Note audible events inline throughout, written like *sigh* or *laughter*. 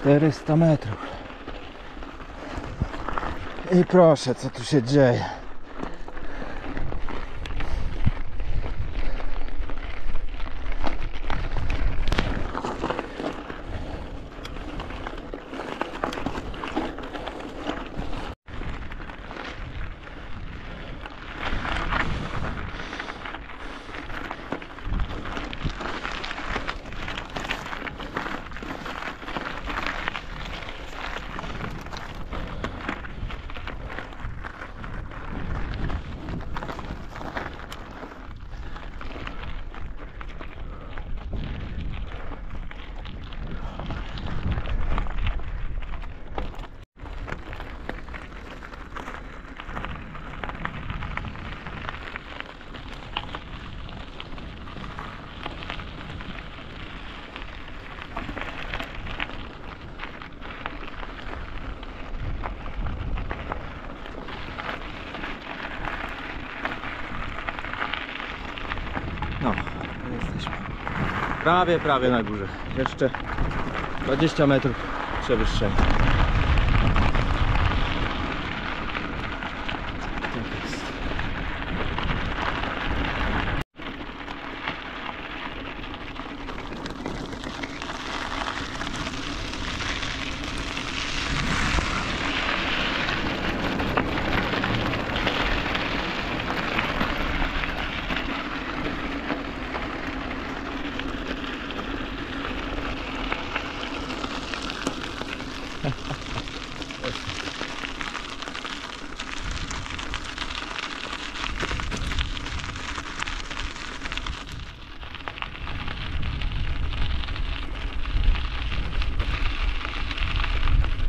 400 metrów. I proszę, co tu się dzieje. No, jesteśmy. Prawie, prawie na górze. Jeszcze 20 metrów przewyższenia. Tak jest.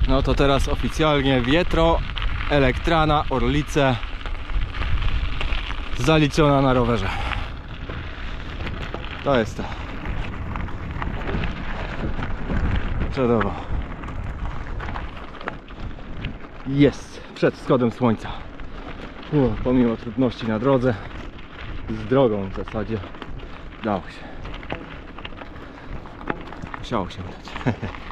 No to teraz oficjalnie Wietro, Elektrana, Orlice zaliczona na rowerze. To jest to. Przodowo. Jest, przed wschodem słońca. U, pomimo trudności na drodze, z drogą w zasadzie dało się. Musiało się udać. *laughs*